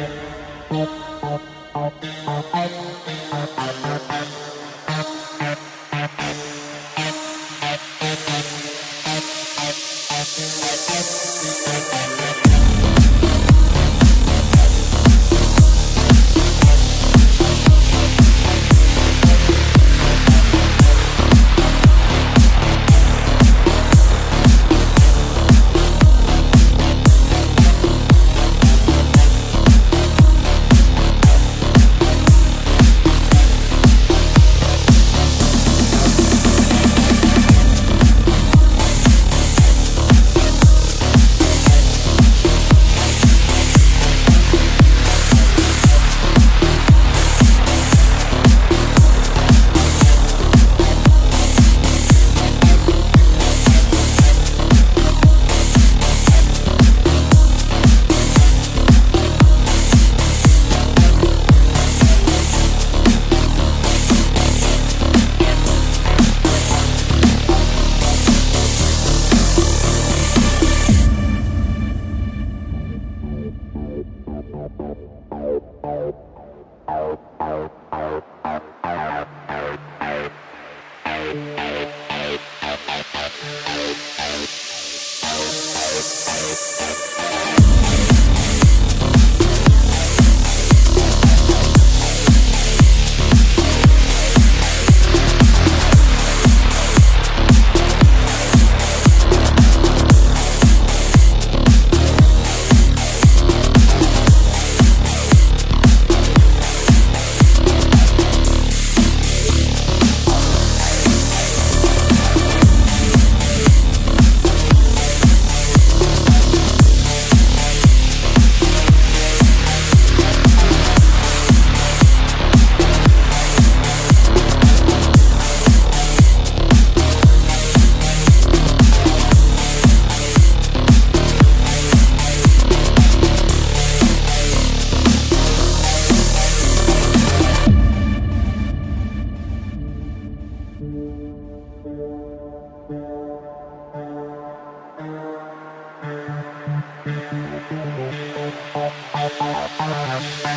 Thank you. Música